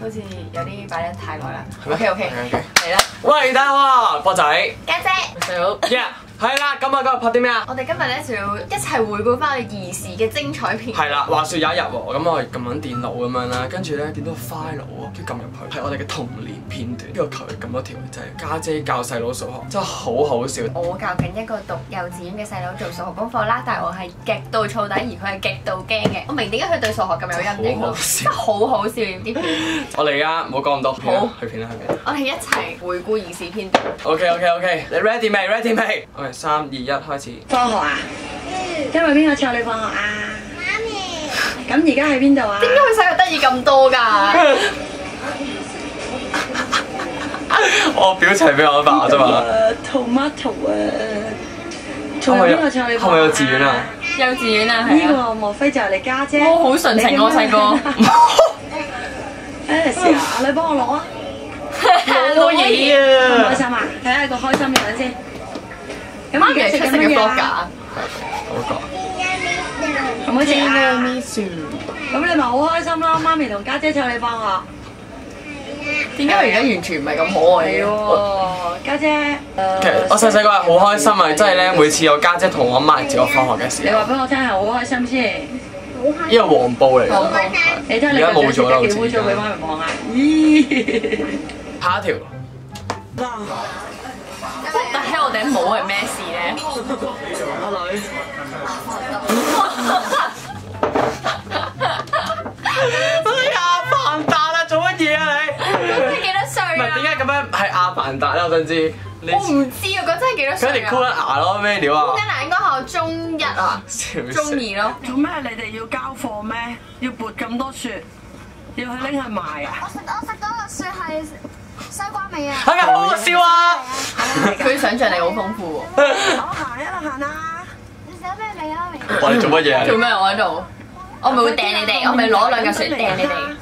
好似有啲擺得太耐啦。OK OK，OK，OK 嚟啦，喂，大家好啊，波仔。家姐。細佬，，yeah，係啦，咁啊，今日拍啲咩啊？我哋今日咧就要一齊回顧翻我哋兒時嘅精彩片。係啦，話説有一日喎，咁我哋撳緊電腦咁樣啦，跟住咧見到個 file 喎，跟住撳入去係我哋嘅童年片段，跟住求其撳咗條就係家姐教細佬數學，真係好好笑。我教緊一個讀幼稚園嘅細佬做數學功課啦，但係我係極度燥底，而佢係極度驚嘅。我明點解佢對數學咁有陰影咯，好好笑真係好好笑啲片。我哋而家唔好講咁多，好去片啦，去片。我哋一齊回顧兒時片段。OK OK OK，你 ready 未？ready 未三二一，開始。放學啊？今日邊個湊你放學啊？媽咪。咁而家喺邊度啊？點解佢細個得意咁多㗎？我表情俾我阿爸啫嘛。誒，tomato 啊。仲有邊個湊你放學係咪幼稚園啊？幼稚園啊，呢係啊。個莫非就係你家姐？我好純情啊我細個誒，試下 你幫我攞啊！攞嘢啊唔開心啊？睇下個開心樣先。咁媽咪係而家食出色嘅緊乜嘢 blog 啊？好講。好唔好食啊？咁你咪好開心啦！媽咪同家姐湊你放學。點解我而家完全唔係咁可愛嘅？喎，家姐。其實我細細個係好開心啊！即係咧，每次有家姐同我阿媽嚟接我放學嘅時候，你話俾我聽係好開心先。呢個黃布嚟黃布㗎。你睇下你而家冇咗啦幾污糟俾媽咪望下。咦？下一條。但係我頂帽係咩事 咧？阿女。哎阿凡達啊，做乜嘢啊你？你幾多歲啊？唔係點解咁樣係阿凡達咧？我想知。你我唔知啊，嗰真係幾多佢歲哋箍啊？緊牙咯，咩料啊箍？緊牙應該係我中一啊，中二咯。做咩你哋要交貨咩？要撥咁多雪，要去拎去賣啊？我食我食嗰個雪係西瓜味啊！係咪好好笑啊？佢想像力好豐富喎我行一路行啦，你食咩味啊？味 我哋做乜嘢喎。做啊？咩我喺度？我咪會掟你哋，我咪攞兩嚿雪掟你哋。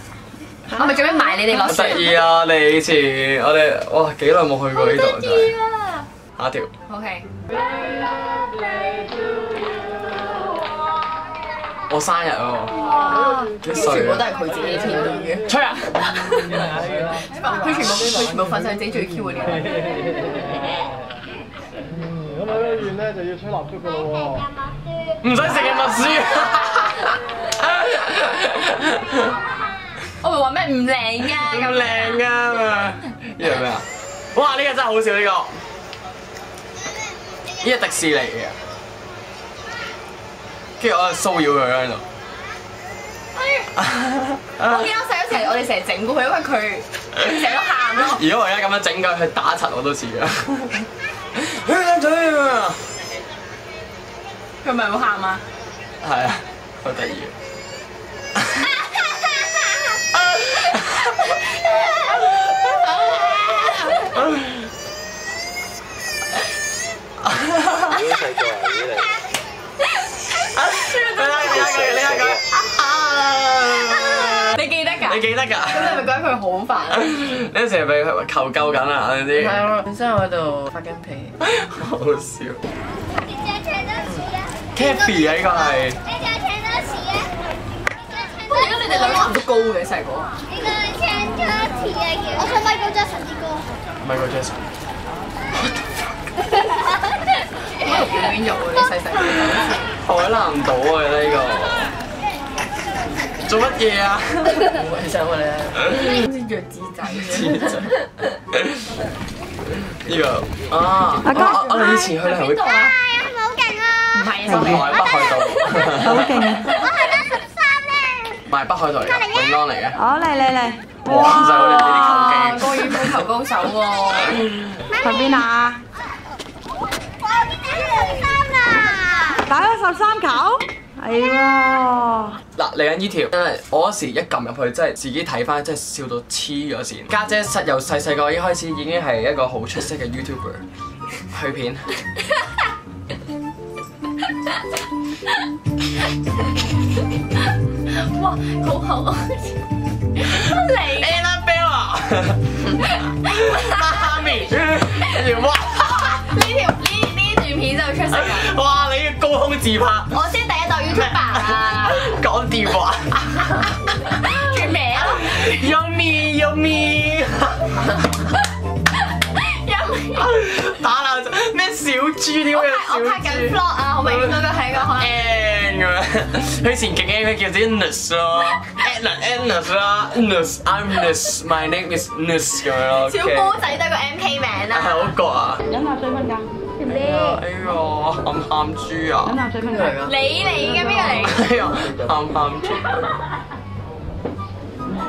我咪做咩埋你哋落好得雪意啊！你以前我哋哇幾耐冇去過呢度真係。啊！下一條。？OK，我生日喎，哇！全部都係佢自己片段嘅。吹啊！佢全部佢全部瞓晒自己最 Q 嗰啲。咁喺呢院咧就要吹蠟燭噶咯唔使食嘅默書。我咪話咩唔靚㗎咁靚噶嘛？呢個咩啊？哇！呢個真係好笑呢個，呢個迪士尼嘅，跟住我就騷擾佢喺度。我記得我細嗰時我哋成日整蠱佢，因為佢佢成日都喊咯。如果我而家咁樣整佢，佢打柒我都似噶。香嘴啊！佢咪好喊啊？係啊，好得意。你睇佢，你睇佢，你睇佢。啊！你記咁你咪覺得佢好煩？你成日俾佢求救緊啊！呢啲啊，本身我喺度發緊脾。好好笑。你再請多次啊！Kathy 啊，呢個係你再請多次啊！點解你哋兩個差唔多高嘅細個？我唱 Michael Jackson 啲歌。Michael Jackson。表演欲喎，你細細個。海南島啊呢個。做乜嘢啊？其實我哋好似弱智仔呢個啊，我我哋以前去咧係會啊？係啊，係咪好勁啊？唔係北海北海道，好勁啊！我係得十三咧。唔係北海道嚟嘅，永安嚟嘅。好嚟嚟嚟，哇！就係我哋！球高爾夫球高手喎。去邊啊？打十三啦。打咗十三球，係喎。技。嗱嚟緊呢條，真係我嗰時一撳入去，真係自己睇翻，真係笑到黐咗線。家姐實由細細個已經開始已經係一個好出色嘅 YouTuber，去片。哇！好厚。嚟 Annabella，媽咪，跟住哇呢條呢呢段片就出色啦！哇！你嘅高空自拍。我先第一代 YouTuber 啊！啩轉名咯，？Yummy yummy，打爛咗。咩小豬點我會有拍我拍緊小豬 vlog 啊，我明顯嗰個係一個可能。N 咁樣，佢以前勁 N 佢叫自己 Nus 咯，Anna Anna 啦，Nus，I'm Nus，my name is Nus 咁樣咯。小波仔得個 M K 名係啦，好覺啊！飲下水瞓覺，哎呀，喊喊豬啊！飲啖水瞓覺。你嚟嘅邊個嚟？哎呀，喊喊豬！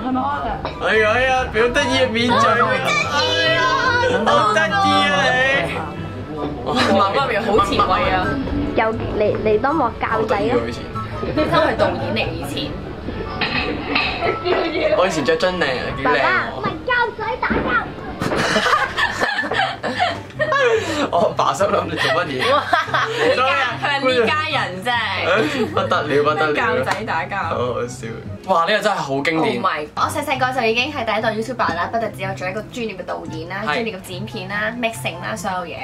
係咪屙㗎？哎呀哎呀，表得意嘅面嘴，好得意啊你！媽媽咪好前衛啊！又嚟嚟多幕教仔咯。以前，呢都係導演嚟以前。我以前着真靚啊，幾靚爸爸，啊唔！係教仔打交。我爸心諗你做乜嘢？呢 家佢係呢家人真係。不得了，不得了！教仔打交。好好笑！哇，呢個真係好經 Oh 典。my！我細細個就已經係第一代 YouTuber 啦，不但只有做一個專業嘅導演啦、係專業嘅剪片啦、mixing 啦，所有嘢。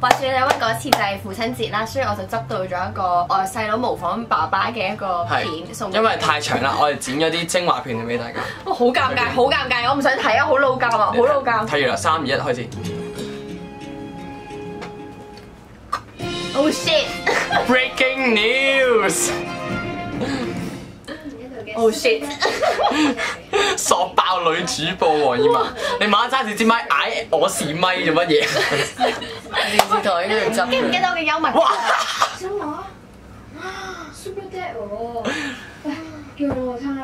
話説有温嗰次就係父親節啦，所以我就執到咗一個我細佬模仿爸爸嘅一個片送。因為太長啦，我哋剪咗啲精華片嚟俾大家。哇好尷尬，好尷尬，我唔想睇啊，好老尷啊，好老尷。睇完啦，三二一開始。Oh shit！Breaking news！Oh shit！索爆女主播黃以文，你馬揸住支咪嗌我是咪做乜嘢？電視台跟住執。記唔記得我嘅幽默？哇！想我？Super Dad 喎，叫我參加。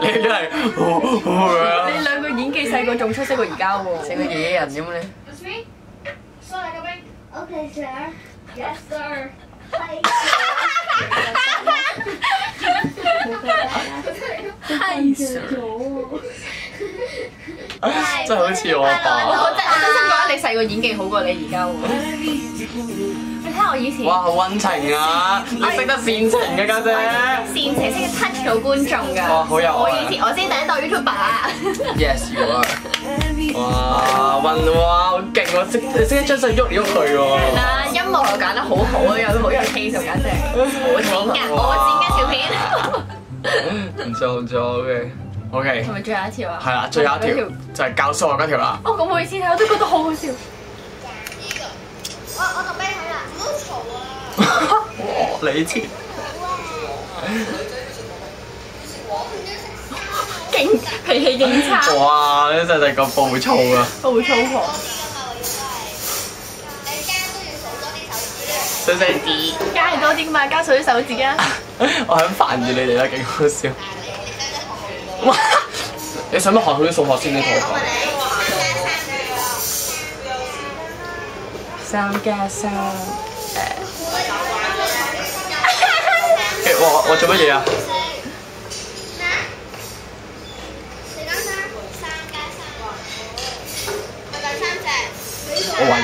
你真係好好啊！你兩個演技細個仲出色過而家喎，成個野人咁咧。Okay, sir. Yes, sir. 係 Sir。真係好似我爸。我真我真心覺得你細個演技好過你而家喎。你睇下我以前哇，好溫情啊！你識得煽情嘅家姐。煽情識嘅 touch 到觀眾㗎。哇好有愛我以前我先第一代 YouTuber 啊。Yes you are。哇，運哇好勁喎！識你識得將手喐嚟喐去喎。啊，音樂又揀得好好啊，又好有 taste 喎，簡直。我剪㗎，我剪嘅條片。唔錯唔錯，OK OK 係。咪最後一條啊？係啦，最後一條就係教數學嗰條啦。哦，咁每次睇我都覺得好好笑。我我讀俾佢啦，唔好嘈啊！哇，你知勁脾氣勁差，哇！你真係咁暴躁啊！好粗狂。細細啲，加係多啲㗎嘛，加數啲手指啊！我係咁煩住你哋啦，勁好笑。哇！你使乜學好啲數學先？你同我講。三加三，誒我我做乜嘢啊？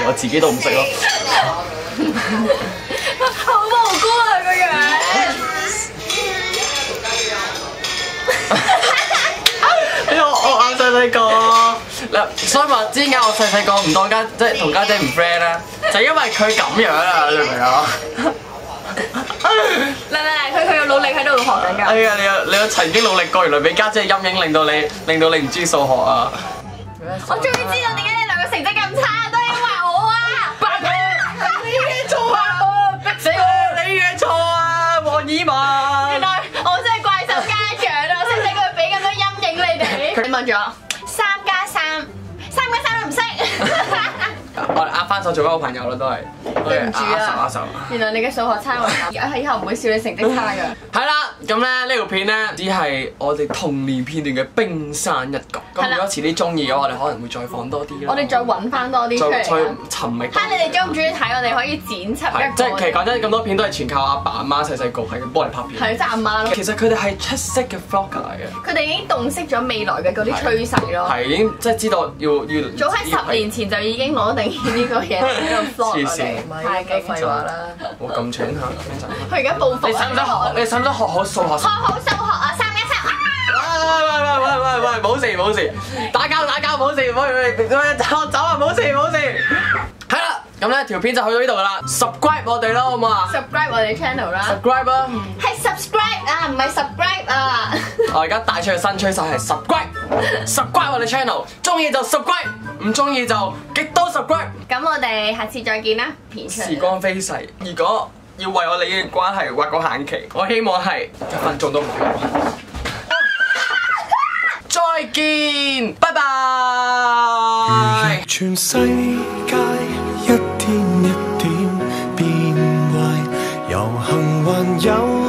我自己都唔識咯。好無辜啊個樣。因為我我啱細細個嗱，所以話知點解我細細個唔當家即係同家姐唔 friend 咧，就因為佢咁樣啊，你明唔明啊？嚟嚟嚟，佢佢有努力喺度學緊㗎。哎呀，你有你有曾經努力過，原來俾家姐嘅陰影令到你令到你唔中意數學啊！我終於知道點解你兩個成績咁差，都原文。來我真係怪獸家長啊！識唔識佢俾咁多陰影你哋。你問住我，三加三，三加三都唔識。我哋握翻手做翻好朋友啦，都係。對唔住啊握手握手。原來你嘅數學差我以後唔會笑你成績差㗎。係啦，咁咧呢條片咧只係我哋童年片段嘅冰山一角。咁如果遲啲中意嘅話，我哋可能會再放多啲啦。我哋再揾翻多啲出再再嚟啊。尋覓。睇你哋中唔中意睇，我哋可以剪輯一個。係即係其實講真，咁多片都係全靠阿爸阿媽細細個係咁幫你拍片。係即係阿媽咯。其實佢哋係出色嘅 vlogger 嚟嘅，佢哋已經洞悉咗未來嘅嗰啲趨勢咯。係已經即係知道要要。早喺十年前就已經攞定呢個嘢喺度 vlog 我黐線哋，太勁廢話啦！我咁搶下，佢而家報復你使唔使學？你使唔使學好數學？好數學啊，三一三啊！喂喂喂喂喂，冇事冇事，打交打交冇事，喂喂喂，走走啊冇事冇事。係啦，咁咧條片就去到呢度噶啦，subscribe 我哋啦，好唔好啊 subscribe 我哋 channel 啦，？subscribe 啊！係 subscribe 啊，唔係 subscribe 啊。我而家帶出嘅新趨勢係 subscribe，subscribe 我哋 channel，中意就 subscribe，唔中意就極多 subscribe。咁我哋下次再見啦，片出嚟時光飛逝，如果要為我哋嘅關係畫個限期，我希望係一分鐘都唔好。再見，拜拜。全世界一天一點變壞，遊行還有